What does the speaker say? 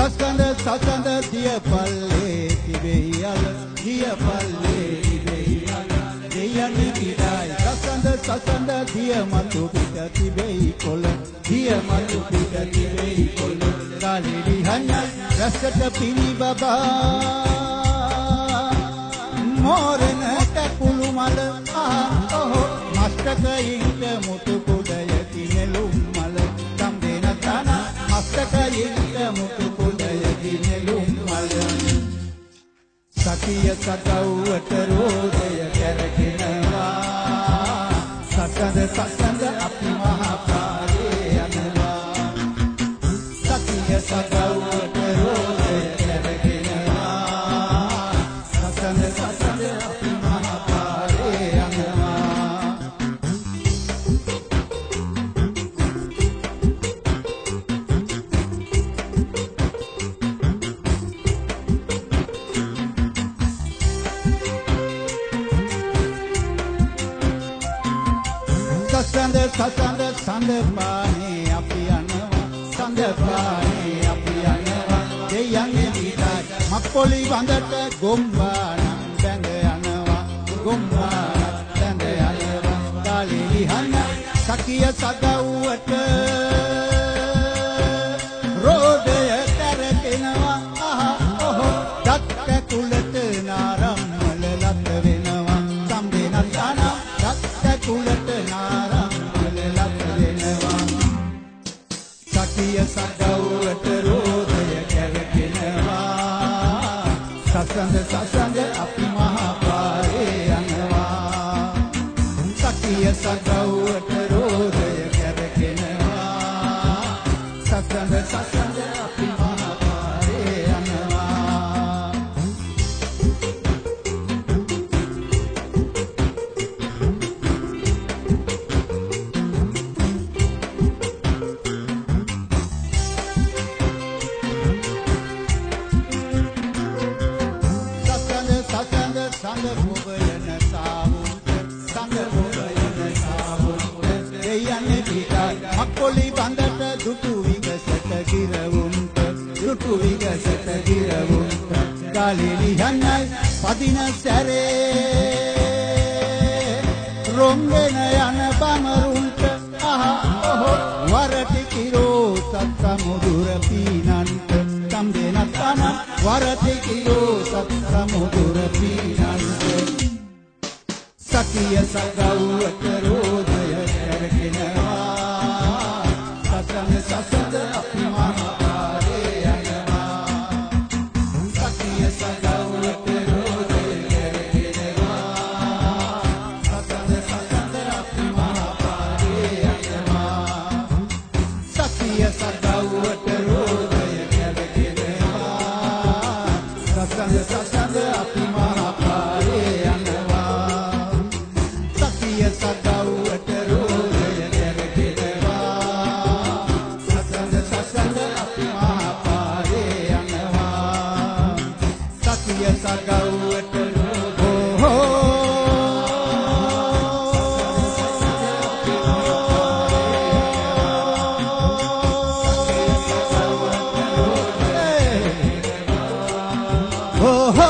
සසඳ දිය පල්ලේ තිබෙයි අල දිය පල්ලේ තිබෙයි අල දෙයයන් පිටයි සසඳ සසඳ දිය මතු පිට තිබෙයි කොළ. දිය මතු පිට තිබෙයි කොළ. ගාලිලි හන්න රසට පිණි බබා. මෝරන කකුළු මල ආ ඔහො මස්තකයින්ට මුතු සතිය සකව්වට රෝදය කැරගෙනවා සසඳ සසඳ අපි මහා පාරේ යනවා. සතිය සකව්වට සසඳ සසඳ සඳ පානේ අපි යනවා. සඳ පානේ අපි යනවා. දෙයන්නේ විතරයි මක්කොලි වඳට ගොම්බානම් බැඳ යනවා. ගොම්බානම් බැඳ යනවා. කාලේ ලිහන්න සකිය සදව්වට රෝදය කරකිනවා අහ ඔහො දත්ක කුලට සකිය සදව්වට රෝදය කරකිනවා සසඳ සසඳ අපි මහා පාරේ යනවා. සකිය සදව්වට පොබයන සාවුන්ට සඳ පොබයන සාවුන්ට දෙයන්නේ පිටයි මක්කොලි බඳට දුටු විගසට ගිරවුන්ට දුටු විගසට ගිරවුන්ට ගාලිලි යන්නයි පදින සැරේ රොම්ගෙන යන බමරුන්ට E essa caua oh. oh